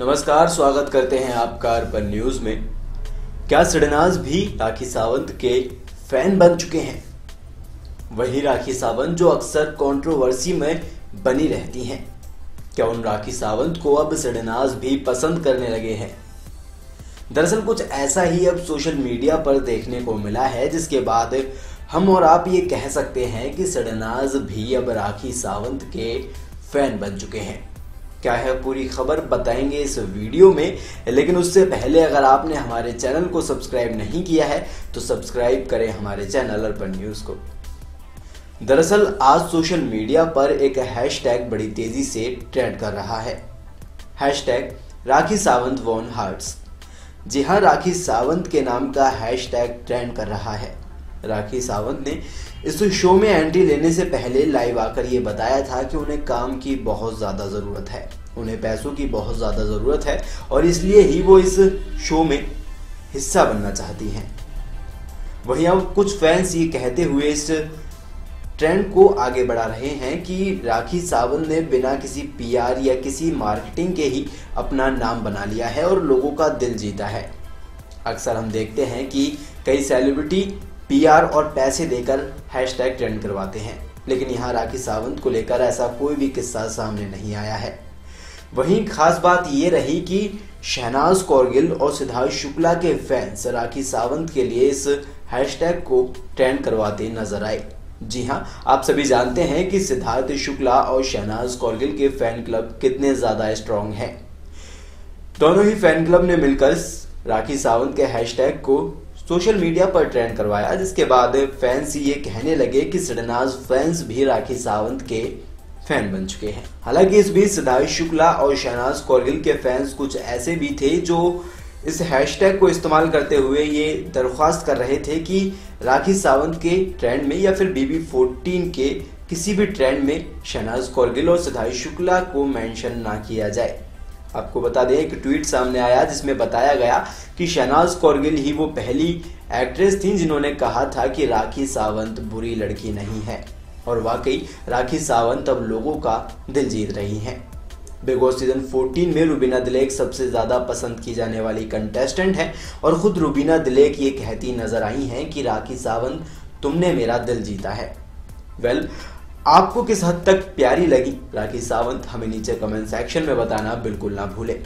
नमस्कार, स्वागत करते हैं आपका अर्पण न्यूज़ में। क्या सिडनाज भी राखी सावंत के फ़ैन बन चुके हैं? वही राखी सावंत जो अक्सर कंट्रोवर्सी में बनी रहती हैं। क्या उन राखी सावंत को अब सिडनाज भी पसंद करने लगे हैं? दरअसल कुछ ऐसा ही अब सोशल मीडिया पर देखने को मिला है, जिसके बाद हम और आप ये कह सकते हैं कि सडनाज भी अब राखी सावंत के फ़ैन बन चुके हैं। क्या है पूरी खबर बताएँगे इस वीडियो में। लेकिन उससे पहले अगर आपने हमारे चैनल को सब्सक्राइब नहीं किया है तो सब्सक्राइब करें हमारे चैनल अर्पण न्यूज़ को। दरअसल, आज सोशल मीडिया पर एक हैशटैग बड़ी तेज़ी से ट्रेंड कर रहा है। Hashtag, Rakhi Sawant won hearts. जी हाँ राखी सावंत के नाम का हैशटैग ट्रेंड कर रहा है। राखी सावंत ने इस शो में एंट्री लेने से पहले लाइव आकर ये बताया था कि उन्हें काम की बहुत ज़्यादा ज़रूरत है। उन्हें पैसों की बहुत ज़्यादा ज़रूरत है और इसलिए ही वो इस शो में हिस्सा बनना चाहती हैं। वहीं अब कुछ फैंस ये कहते हुए इस ट्रेंड को आगे बढ़ा रहे हैं कि राखी सावंत ने बिना किसी पीआर या किसी मार्केटिंग के ही अपना नाम बना लिया है और लोगों का दिल जीता है। अक्सर हम देखते हैं कि कई सेलिब्रिटी पीआर और पैसे देकर हैशटैग ट्रेंड करवाते हैं। लेकिन यहाँ राखी सावंत को लेकर ऐसा कोई भी किस्सा सामने नहीं आया है। वहीं खास बात ये रही कि शहनाज कौरगिल और सिद्धार्थ शुक्ला के फैंस राखी सावंत के लिए इस हैशटैग को ट्रेंड करवाते नज़र आए। जी हाँ आप सभी जानते हैं कि सिद्धार्थ शुक्ला और शहनाज कौरगिल के फ़ैन क्लब कितने ज़्यादा स्ट्रॉन्ग हैं। दोनों ही फ़ैन क्लब ने मिलकर राखी सावंत के हैशटैग को सोशल मीडिया पर ट्रेंड करवाया, जिसके बाद फैंस ये कहने लगे कि सिडनाज फैंस भी राखी सावंत के फ़ैन बन चुके हैं। हालाँकि इस बीच सिद्धार्थ शुक्ला और शहनाज कौरगिल के फैंस कुछ ऐसे भी थे जो इस हैशटैग को इस्तेमाल करते हुए ये दरख्वास्त कर रहे थे कि राखी सावंत के ट्रेंड में या फिर बीबी फोर्टीन के किसी भी ट्रेंड में शहनाज कौरगिल और सिद्धार्थ शुक्ला को मेंशन ना किया जाए। आपको बता दें एक ट्वीट सामने आया जिसमें बताया गया कि शहनाज कौरगिल ही वो पहली एक्ट्रेस थी जिन्होंने कहा था कि राखी सावंत बुरी लड़की नहीं है। और वाकई राखी सावंत अब लोगों का दिल जीत रही हैं। बिग बॉस सीज़न 14 में रुबीना दिलेक सबसे ज़्यादा पसंद की जाने वाली कंटेस्टेंट है और खुद रुबीना दिलेक ये कहती नज़र आई हैं कि राखी सावंत तुमने मेरा दिल जीता है। वेल well, आपको किस हद तक प्यारी लगी? राखी सावंत, हमें नीचे कमेंट सेक्शन में बताना बिल्कुल ना भूलें।